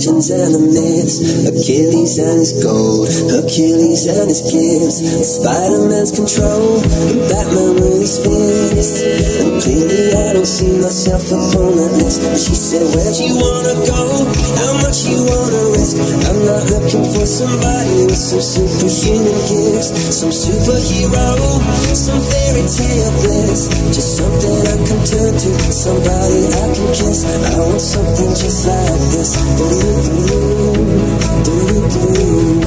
legends and the myths, Achilles and his gold, Achilles and his gifts, Spider-Man's control, and Batman with his fists. Don't see myself upon that list. She said, Where'd you wanna go? How much you wanna risk? I'm not looking for somebody with some superhuman gifts, some superhero, some fairy tale bliss. Just something I can turn to, somebody I can kiss. I want something just like this. Doo-doo-doo, doo-doo-doo, doo-doo-doo.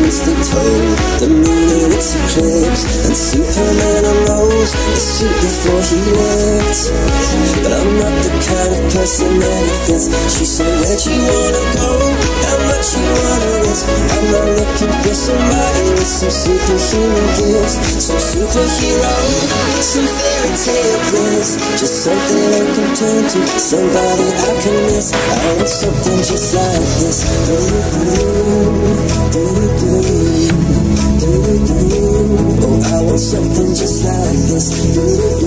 Testaments that told the moon in its eclipse, and Superman unrolls the suit before he left. But I'm not the kind of person that it fits. She said, Where'd you wanna go? How much you wanna risk? I'm not looking for somebody with some superhuman gifts, some superhero, some fairy tale bliss, just something I can turn to, somebody I miss. I want something just like this. Doo-doo-doo, doo-doo-doo, doo-doo-doo. Oh, I want something just like this.